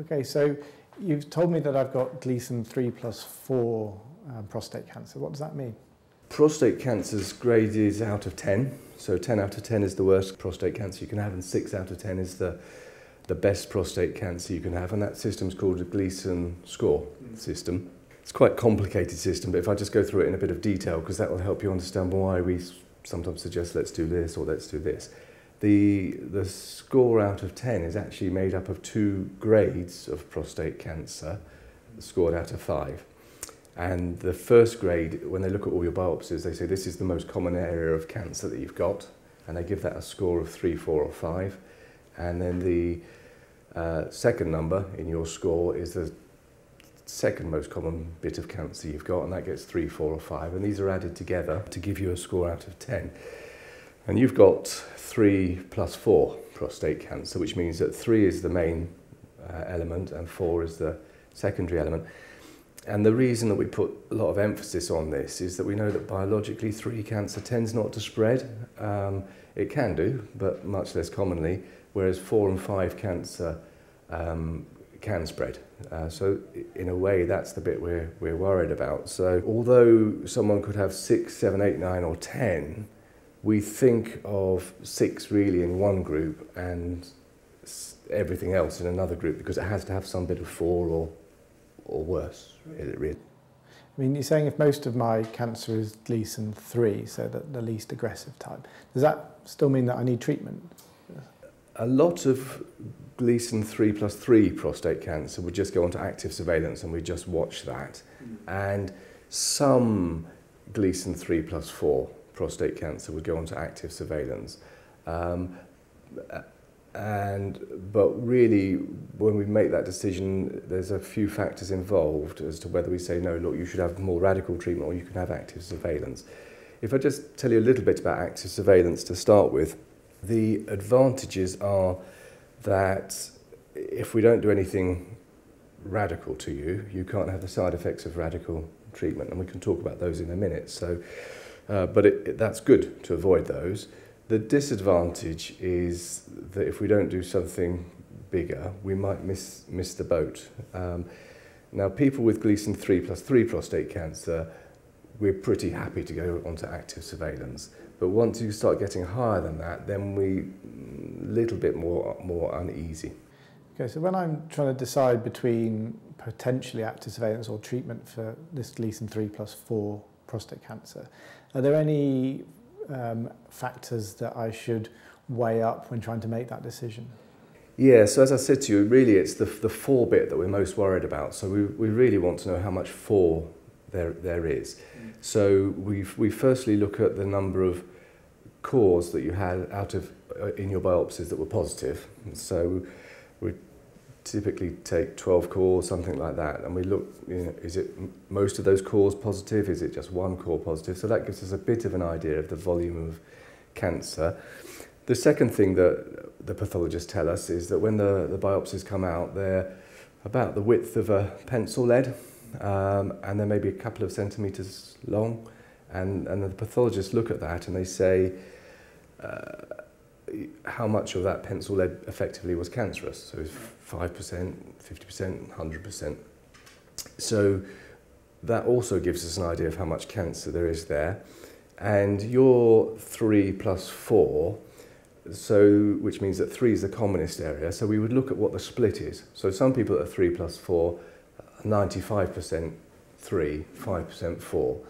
Okay, so you've told me that I've got Gleason 3 plus 4 um, prostate cancer. What does that mean? Prostate cancer's is out of 10. So 10 out of 10 is the worst prostate cancer you can have, and 6 out of 10 is the, the best prostate cancer you can have. And that system's called the Gleason score system. It's quite a complicated system, but if I just go through it in a bit of detail, because that will help you understand why we sometimes suggest let's do this or let's do this. The, the score out of 10 is actually made up of two grades of prostate cancer, scored out of five. And the first grade, when they look at all your biopsies, they say this is the most common area of cancer that you've got, and they give that a score of three, four, or five. And then the uh, second number in your score is the second most common bit of cancer you've got, and that gets three, four, or five. And these are added together to give you a score out of 10. And you've got three plus four prostate cancer, which means that three is the main uh, element and four is the secondary element. And the reason that we put a lot of emphasis on this is that we know that biologically three cancer tends not to spread. Um, it can do, but much less commonly, whereas four and five cancer um, can spread. Uh, so in a way, that's the bit we're, we're worried about. So although someone could have six, seven, eight, nine, or 10, we think of six really in one group and everything else in another group because it has to have some bit of four or or worse, really. I mean, you're saying if most of my cancer is Gleason 3, so that the least aggressive type, does that still mean that I need treatment? A lot of Gleason 3 plus 3 prostate cancer would just go onto active surveillance and we just watch that. Mm. And some Gleason 3 plus 4 prostate cancer would go onto active surveillance. Um, and but really when we make that decision there's a few factors involved as to whether we say no look you should have more radical treatment or you can have active surveillance if i just tell you a little bit about active surveillance to start with the advantages are that if we don't do anything radical to you you can't have the side effects of radical treatment and we can talk about those in a minute so Uh, but it, it, that's good to avoid those. The disadvantage is that if we don't do something bigger, we might miss, miss the boat. Um, now, people with Gleason 3 plus 3 prostate cancer, we're pretty happy to go onto active surveillance. But once you start getting higher than that, then we a little bit more, more uneasy. Okay, so when I'm trying to decide between potentially active surveillance or treatment for this Gleason 3 plus 4 prostate cancer, Are there any um, factors that I should weigh up when trying to make that decision? Yeah, so as I said to you, really it's the, the four bit that we're most worried about. So we, we really want to know how much four there, there is. So we, we firstly look at the number of cores that you had out of uh, in your biopsies that were positive. So typically take 12 cores, something like that, and we look, you know, is it most of those cores positive? Is it just one core positive? So that gives us a bit of an idea of the volume of cancer. The second thing that the pathologists tell us is that when the, the biopsies come out, they're about the width of a pencil lead, um, and they're maybe a couple of centimetres long. And, and the pathologists look at that and they say, uh, how much of that pencil lead effectively was cancerous. So 5%, 50%, 100%. So that also gives us an idea of how much cancer there is there. And your 3 plus 4, so, which means that 3 is the commonest area, so we would look at what the split is. So some people are 3 plus 4, 95% 3, 5% 4.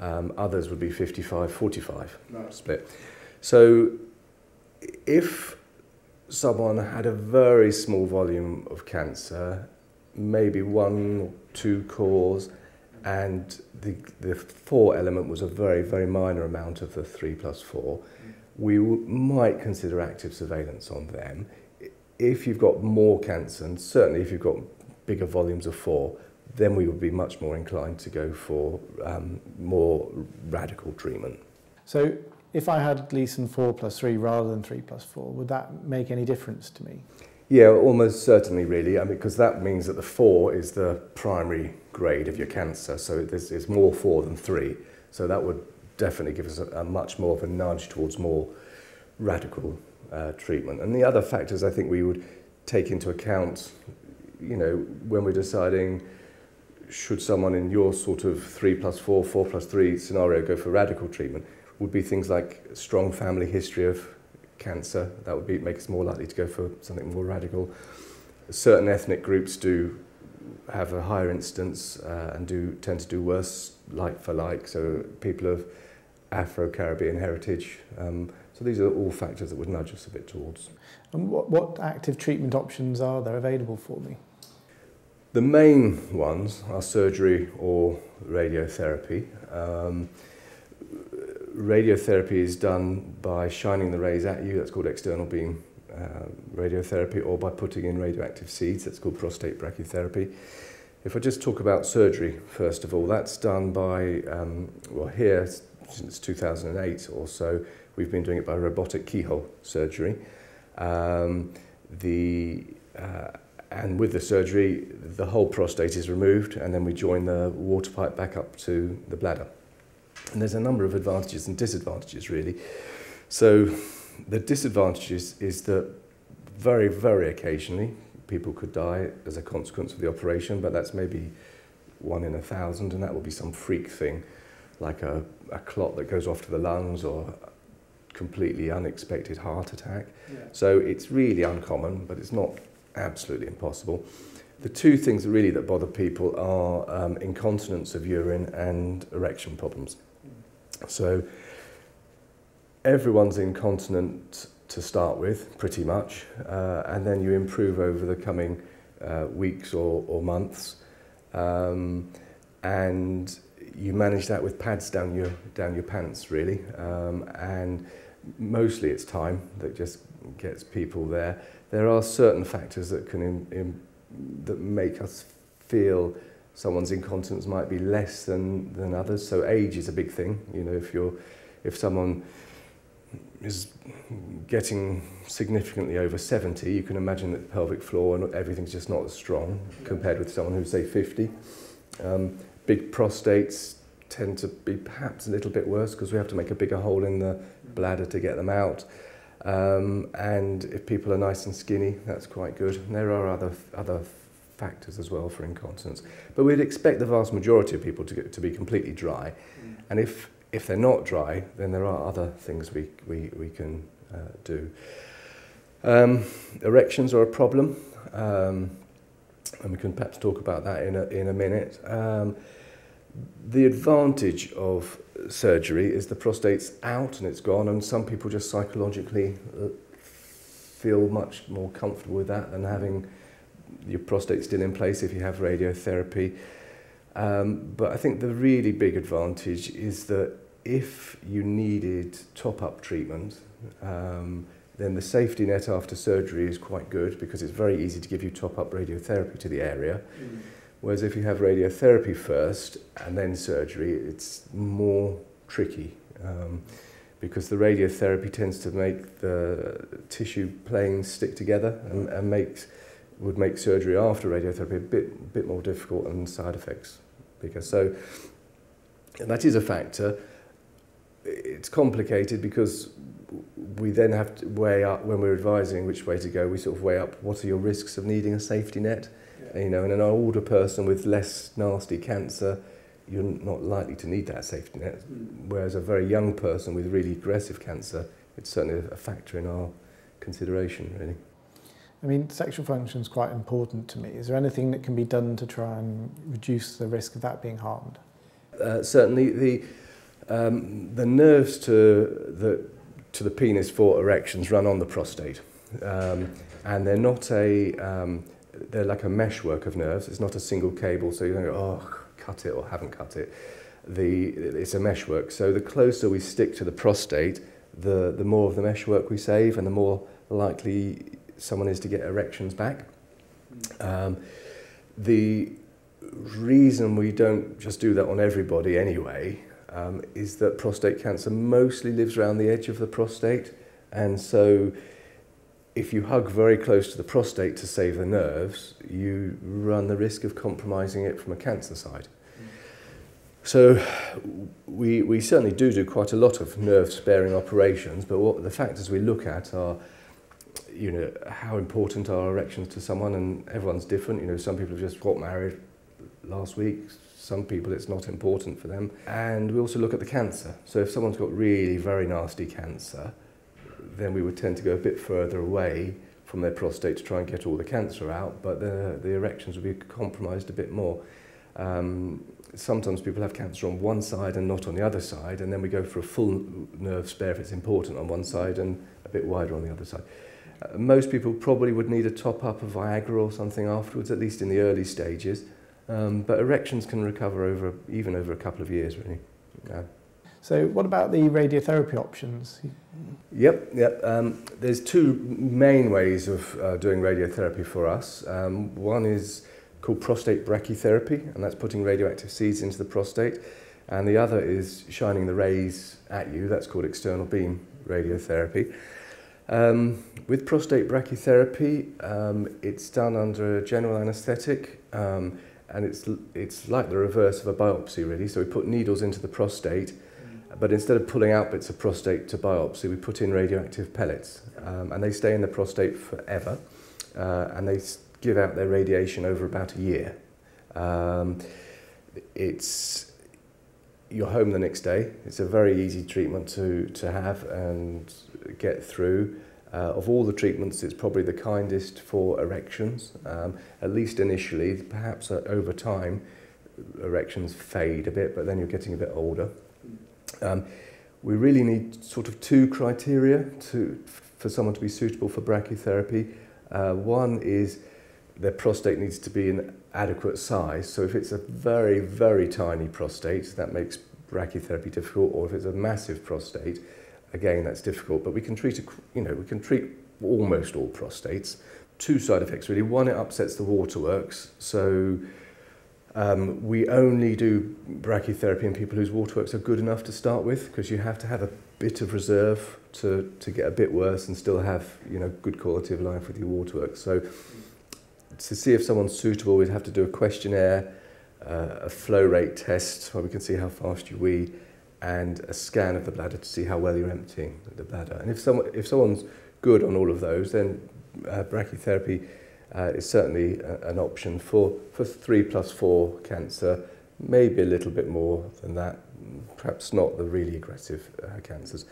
Um, others would be 55, 45 right. split. So if someone had a very small volume of cancer, maybe one or two cores, and the, the four element was a very, very minor amount of the three plus four, we might consider active surveillance on them. If you've got more cancer, and certainly if you've got bigger volumes of four, then we would be much more inclined to go for um, more radical treatment. So if I had Gleason 4 plus 3 rather than 3 plus 4, would that make any difference to me? Yeah, almost certainly, really. I mean, because that means that the 4 is the primary grade of your cancer, so there's, it's more 4 than 3. So that would definitely give us a, a much more of a nudge towards more radical uh, treatment. And the other factors I think we would take into account, you know, when we're deciding should someone in your sort of 3 plus 4, 4 plus 3 scenario go for radical treatment, would be things like strong family history of cancer. That would be, make us more likely to go for something more radical. Certain ethnic groups do have a higher incidence uh, and do tend to do worse like for like. So people of Afro-Caribbean heritage. Um, so these are all factors that would nudge us a bit towards. And what, what active treatment options are there available for me? The main ones are surgery or radiotherapy. Um, radiotherapy is done by shining the rays at you, that's called external beam uh, radiotherapy, or by putting in radioactive seeds, that's called prostate brachytherapy. If I just talk about surgery, first of all, that's done by, um, well, here since 2008 or so, we've been doing it by robotic keyhole surgery. Um, the uh, and with the surgery, the whole prostate is removed, and then we join the water pipe back up to the bladder. And there's a number of advantages and disadvantages, really. So, the disadvantages is that very, very occasionally people could die as a consequence of the operation, but that's maybe one in a thousand, and that will be some freak thing, like a, a clot that goes off to the lungs or a completely unexpected heart attack. Yeah. So it's really uncommon, but it's not absolutely impossible. The two things really that bother people are um, incontinence of urine and erection problems. So everyone's incontinent to start with, pretty much, uh, and then you improve over the coming uh, weeks or, or months. Um, and you manage that with pads down your down your pants really um, and mostly it's time that just gets people there there are certain factors that can in, in, that make us feel someone's incontinence might be less than, than others. So age is a big thing. You know, if you're if someone is getting significantly over 70, you can imagine that the pelvic floor and everything's just not as strong compared with someone who's say 50. Um, big prostates tend to be perhaps a little bit worse because we have to make a bigger hole in the bladder to get them out. Um, and if people are nice and skinny, that's quite good. And there are other, other factors as well for incontinence. But we'd expect the vast majority of people to, get, to be completely dry. Mm. And if, if they're not dry, then there are other things we, we, we can uh, do. Um, erections are a problem. Um, and we can perhaps talk about that in a, in a minute. Um, the advantage of surgery is the prostate's out and it's gone, and some people just psychologically uh, feel much more comfortable with that than having your prostate still in place if you have radiotherapy. Um, but I think the really big advantage is that if you needed top-up treatment, um, then the safety net after surgery is quite good because it's very easy to give you top-up radiotherapy to the area. Mm. Whereas if you have radiotherapy first and then surgery, it's more tricky um, because the radiotherapy tends to make the tissue planes stick together and, and makes would make surgery after radiotherapy a bit bit more difficult and side effects bigger. So that is a factor. It's complicated because we then have to weigh up when we're advising which way to go. We sort of weigh up what are your risks of needing a safety net You know, in an older person with less nasty cancer, you're not likely to need that safety net. Mm. Whereas a very young person with really aggressive cancer, it's certainly a factor in our consideration, really. I mean, sexual function is quite important to me. Is there anything that can be done to try and reduce the risk of that being harmed? Uh, certainly, the um, the nerves to the to the penis for erections run on the prostate, um, and they're not a um, they're like a meshwork of nerves. It's not a single cable, so you don't go, oh, cut it or haven't cut it. The, it's a meshwork. So the closer we stick to the prostate, the, the more of the meshwork we save and the more likely someone is to get erections back. Um, the reason we don't just do that on everybody anyway um, is that prostate cancer mostly lives around the edge of the prostate. And so if you hug very close to the prostate to save the nerves, you run the risk of compromising it from a cancer side. So we, we certainly do do quite a lot of nerve sparing operations, but what the factors we look at are you know, how important are erections to someone, and everyone's different. You know, some people have just got married last week, some people it's not important for them. And we also look at the cancer. So if someone's got really very nasty cancer, then we would tend to go a bit further away from their prostate to try and get all the cancer out, but the, the erections would be compromised a bit more. Um, sometimes people have cancer on one side and not on the other side, and then we go for a full nerve spare if it's important on one side and a bit wider on the other side. Uh, most people probably would need a top up of Viagra or something afterwards, at least in the early stages. Um, but erections can recover over even over a couple of years, really. Yeah. So, what about the radiotherapy options? Yep, yep. Um, there's two main ways of uh, doing radiotherapy for us. Um, one is called prostate brachytherapy, and that's putting radioactive seeds into the prostate. And the other is shining the rays at you. That's called external beam radiotherapy. Um, with prostate brachytherapy, um, it's done under a general anaesthetic um, and it's, it's like the reverse of a biopsy really. So we put needles into the prostate mm. but instead of pulling out bits of prostate to biopsy, we put in radioactive pellets um, and they stay in the prostate forever uh, and they give out their radiation over about a year. Um, it's you're home the next day. It's a very easy treatment to, to have and get through. Uh, of all the treatments, it's probably the kindest for erections, um, at least initially. Perhaps uh, over time, erections fade a bit, but then you're getting a bit older. Um, we really need sort of two criteria to, for someone to be suitable for brachytherapy. Uh, one is their prostate needs to be an adequate size. So if it's a very, very tiny prostate, that makes brachytherapy difficult, or if it's a massive prostate, again, that's difficult. But we can treat, a, you know, we can treat almost all prostates. Two side effects, really. One, it upsets the waterworks. So um, we only do brachytherapy in people whose waterworks are good enough to start with, because you have to have a bit of reserve to, to get a bit worse and still have, you know, good quality of life with your waterworks. So to see if someone's suitable, we'd have to do a questionnaire, uh, a flow rate test where we can see how fast you wee, and a scan of the bladder to see how well you're emptying the bladder. And if, someone, if someone's good on all of those, then uh, brachytherapy uh, is certainly a, an option for, for 3 plus 4 cancer, maybe a little bit more than that, perhaps not the really aggressive uh, cancers.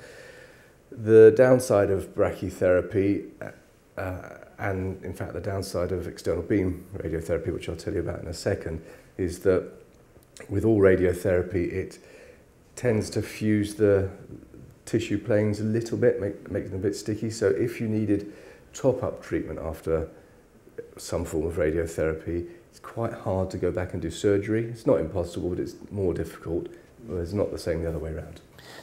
The downside of brachytherapy uh, Uh, and in fact, the downside of external beam radiotherapy, which I'll tell you about in a second, is that with all radiotherapy, it tends to fuse the tissue planes a little bit, make, make them a bit sticky. So if you needed top-up treatment after some form of radiotherapy, it's quite hard to go back and do surgery. It's not impossible, but it's more difficult. It's not the same the other way around.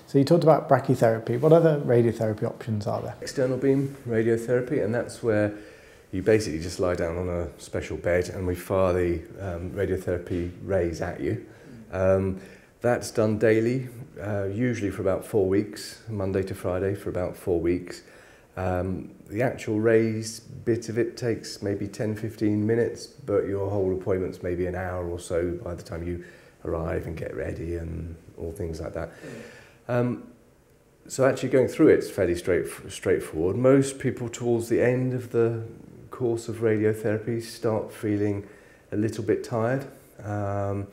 So you talked about brachytherapy. What other radiotherapy options are there? External beam radiotherapy, and that's where you basically just lie down on a special bed and we fire the um, radiotherapy rays at you. Um, that's done daily, uh, usually for about four weeks, Monday to Friday for about four weeks. Um, the actual rays bit of it takes maybe 10-15 minutes, but your whole appointment's maybe an hour or so by the time you arrive and get ready and all things like that. Um, so actually going through it's fairly straight, straightforward. Most people towards the end of the course of radiotherapy start feeling a little bit tired. Um,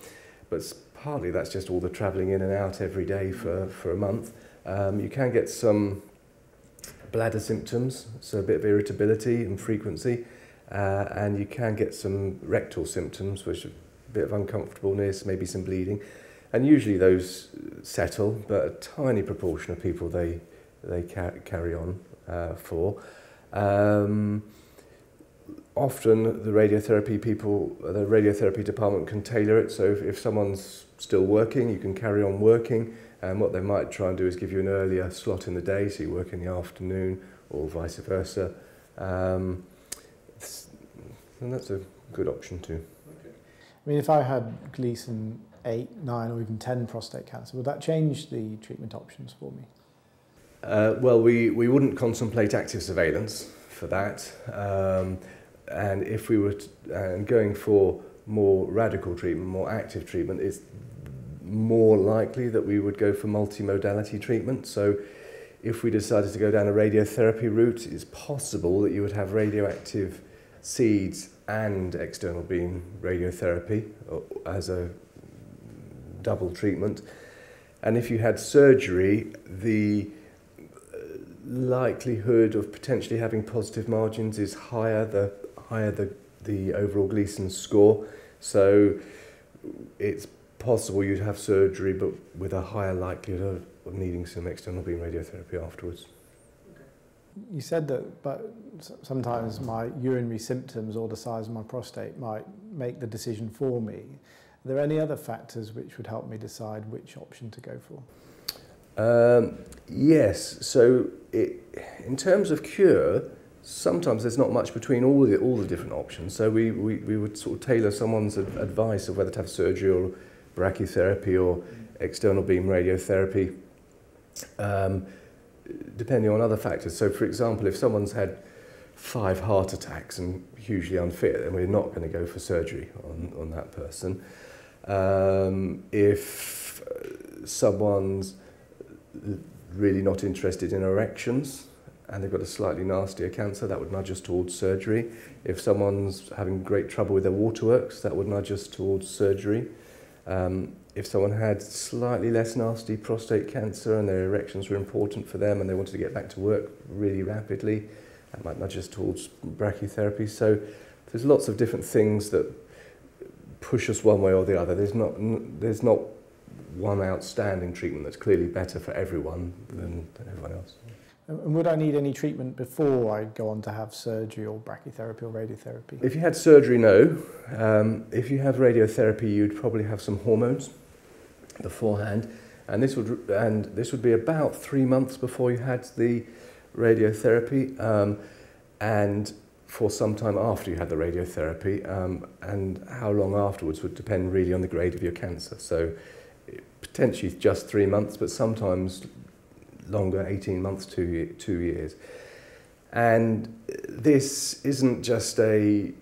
but partly that's just all the travelling in and out every day for, for a month. Um, you can get some bladder symptoms, so a bit of irritability and frequency, uh, and you can get some rectal symptoms, which bit of uncomfortableness, maybe some bleeding. And usually those settle, but a tiny proportion of people they, they ca carry on uh, for. Um, often the radiotherapy people, the radiotherapy department can tailor it. So if, if someone's still working, you can carry on working. And what they might try and do is give you an earlier slot in the day, so you work in the afternoon or vice versa. Um, and that's a good option too. Mean, if I had Gleason 8, 9 or even 10 prostate cancer, would that change the treatment options for me? Uh, well, we, we wouldn't contemplate active surveillance for that. Um, and if we were and going for more radical treatment, more active treatment, it's more likely that we would go for multimodality treatment. So if we decided to go down a radiotherapy route, it's possible that you would have radioactive seeds and external beam radiotherapy uh, as a double treatment. And if you had surgery, the uh, likelihood of potentially having positive margins is higher the higher the, the overall Gleason score. So it's possible you'd have surgery, but with a higher likelihood of needing some external beam radiotherapy afterwards. You said that, but sometimes my urinary symptoms or the size of my prostate might make the decision for me. Are there any other factors which would help me decide which option to go for? Um, yes. So, it, in terms of cure, sometimes there's not much between all the all the different options. So we, we, we would sort of tailor someone's advice of whether to have surgery or brachytherapy or external beam radiotherapy, um, depending on other factors. So, for example, if someone's had five heart attacks and hugely unfit, then we're not going to go for surgery on, on that person. Um, if uh, someone's really not interested in erections and they've got a slightly nastier cancer, that would nudge us towards surgery. If someone's having great trouble with their waterworks, that would nudge us towards surgery. Um, if someone had slightly less nasty prostate cancer and their erections were important for them and they wanted to get back to work really rapidly, that might nudge us towards brachytherapy. So there's lots of different things that push us one way or the other. There's not, there's not one outstanding treatment that's clearly better for everyone than, than everyone else. And would I need any treatment before I go on to have surgery or brachytherapy or radiotherapy? If you had surgery, no. Um, if you have radiotherapy, you'd probably have some hormones beforehand, and this would and this would be about three months before you had the radiotherapy, um, and for some time after you had the radiotherapy, um, and how long afterwards would depend really on the grade of your cancer. So potentially just three months, but sometimes longer, 18 months, two, two years. And this isn't just a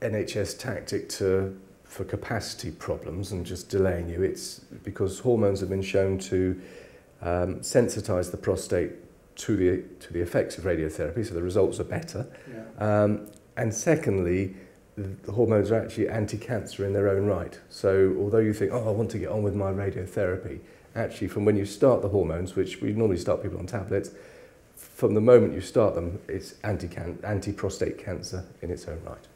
NHS tactic to, for capacity problems and just delaying you. It's because hormones have been shown to um, sensitize the prostate to the, to the effects of radiotherapy, so the results are better. Yeah. Um, and secondly, the hormones are actually anti-cancer in their own right. So although you think, oh, I want to get on with my radiotherapy, actually from when you start the hormones, which we normally start people on tablets, from the moment you start them, it's anti-prostate cancer in its own right.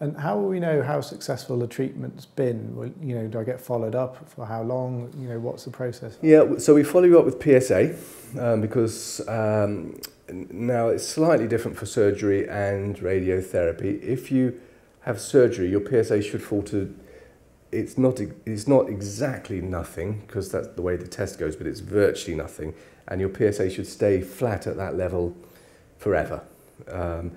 And how will we know how successful the treatment's been? You know, do I get followed up for how long? You know, what's the process? Yeah, so we follow you up with PSA um, because um, now it's slightly different for surgery and radiotherapy. If you have surgery, your PSA should fall to it's not it's not exactly nothing because that's the way the test goes, but it's virtually nothing, and your PSA should stay flat at that level forever. Um,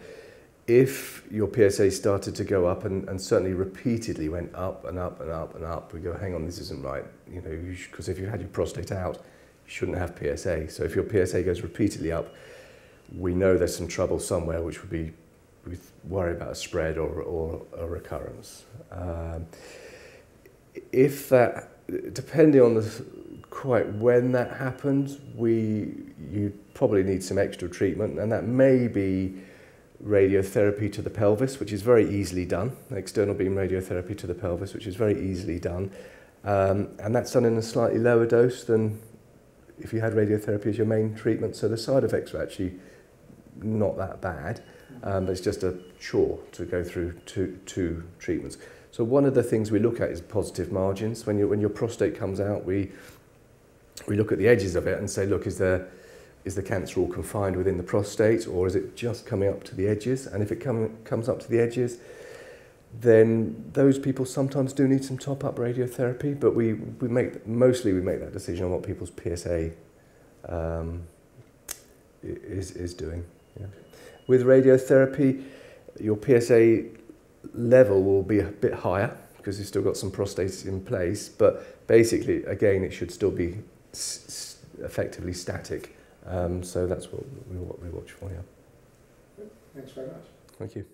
if your PSA started to go up and, and certainly repeatedly went up and up and up and up, we go, hang on, this isn't right. You know, because if you had your prostate out, you shouldn't have PSA. So if your PSA goes repeatedly up, we know there's some trouble somewhere, which would be we worry about a spread or, or a recurrence. Um, if that, depending on the quite when that happens, we you probably need some extra treatment, and that may be radiotherapy to the pelvis, which is very easily done, external beam radiotherapy to the pelvis, which is very easily done. Um, and that's done in a slightly lower dose than if you had radiotherapy as your main treatment. So the side effects are actually not that bad, um, but it's just a chore to go through two, two treatments. So one of the things we look at is positive margins. When, you, when your prostate comes out, we, we look at the edges of it and say, look, is, there, is the cancer all confined within the prostate or is it just coming up to the edges? And if it come, comes up to the edges, then those people sometimes do need some top-up radiotherapy, but we, we make, mostly we make that decision on what people's PSA um, is, is doing. Yeah. With radiotherapy, your PSA level will be a bit higher because you've still got some prostate in place. But basically, again, it should still be effectively static. Um, so that's what we, what we watch for, yeah. Thanks very much. Thank you.